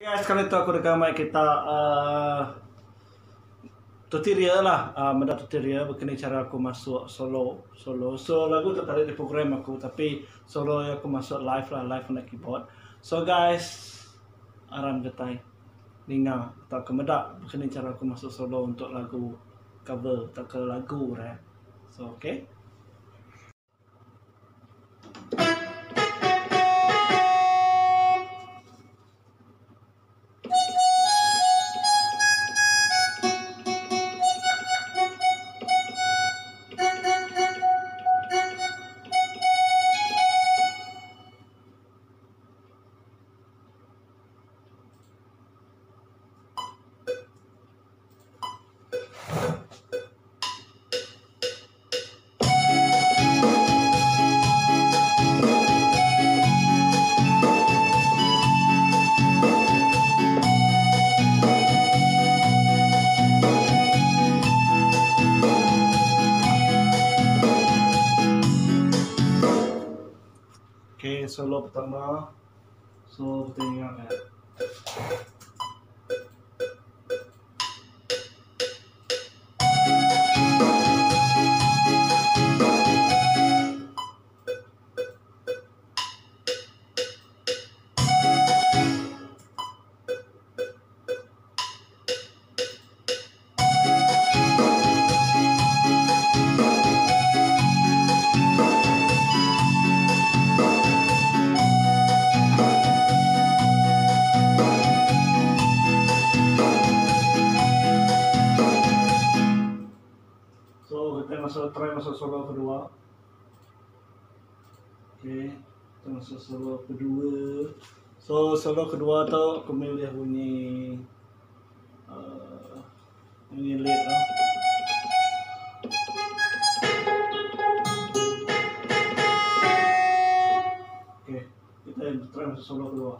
Guys, kali tu aku dekat kita uh, tutorial lah, uh, menda tutorial begini cara aku masuk solo, solo. So lagu tu tadi di program aku, tapi solo aku masuk live lah, live on keyboard. So guys, aram getai, ninga tak kemedak begini cara aku masuk solo untuk lagu cover, tak ke lagu rap. So okay. Okay, solo pertama. So, kita kita masuk try masuk solo kedua. Kita masuk solo kedua. So, solo kedua tu aku milih bunyi uh, bunyi lead lah. Okay, kita try masuk solo kedua.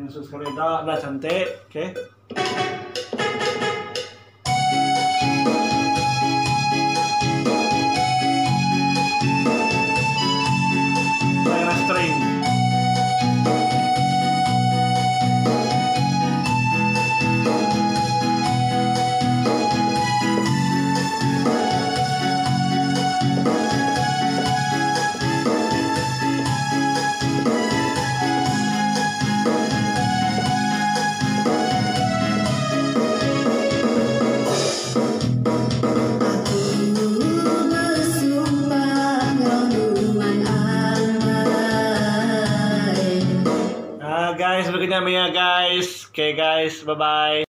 en su escaleta la chanté, ¿qué? Ah guys. Okay guys, bye bye.